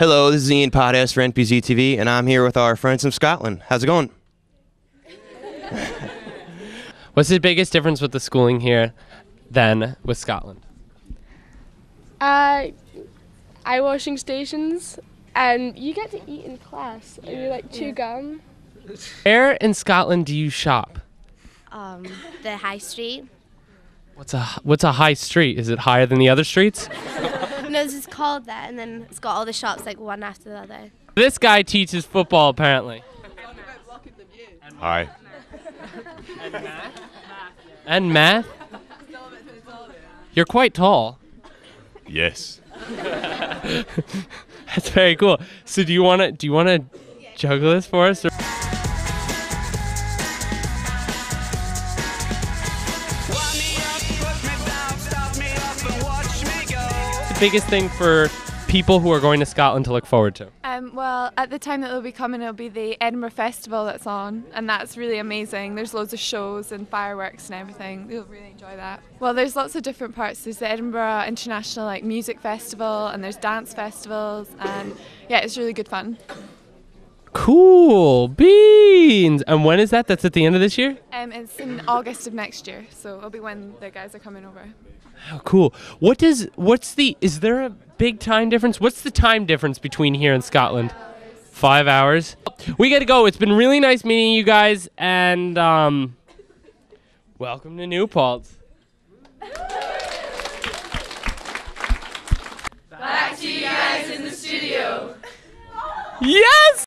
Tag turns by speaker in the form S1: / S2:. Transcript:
S1: Hello, this is Ian Podes for NPZ TV, and I'm here with our friends from Scotland. How's it going?
S2: What's the biggest difference with the schooling here than with Scotland?
S3: Uh, eye washing stations, and you get to eat in class, and you like chew gum.
S2: Where in Scotland do you shop?
S4: um, the high street.
S2: What's a what's a high street? Is it higher than the other streets?
S4: No, it's called that, and then it's got all the shops like one after the other.
S2: This guy teaches football apparently.
S5: Hi.
S2: And math? You're quite tall.
S5: Yes.
S2: That's very cool. So do you want to do you want to juggle this for us? Or? Biggest thing for people who are going to Scotland to look forward to.
S6: Um, well, at the time that they'll be coming, it'll be the Edinburgh Festival that's on, and that's really amazing. There's loads of shows and fireworks and everything. You'll really enjoy that. Well, there's lots of different parts. There's the Edinburgh International like Music Festival, and there's dance festivals, and yeah, it's really good fun.
S2: Cool beans. And when is that? That's at the end of this year.
S6: Um, it's in August of next year, so it'll be when the guys are coming over.
S2: Oh, cool. What does what's the is there a big time difference? What's the time difference between here and Scotland? Five hours. We gotta go. It's been really nice meeting you guys, and um, welcome to New Paltz. Back to you guys in the studio. Yes.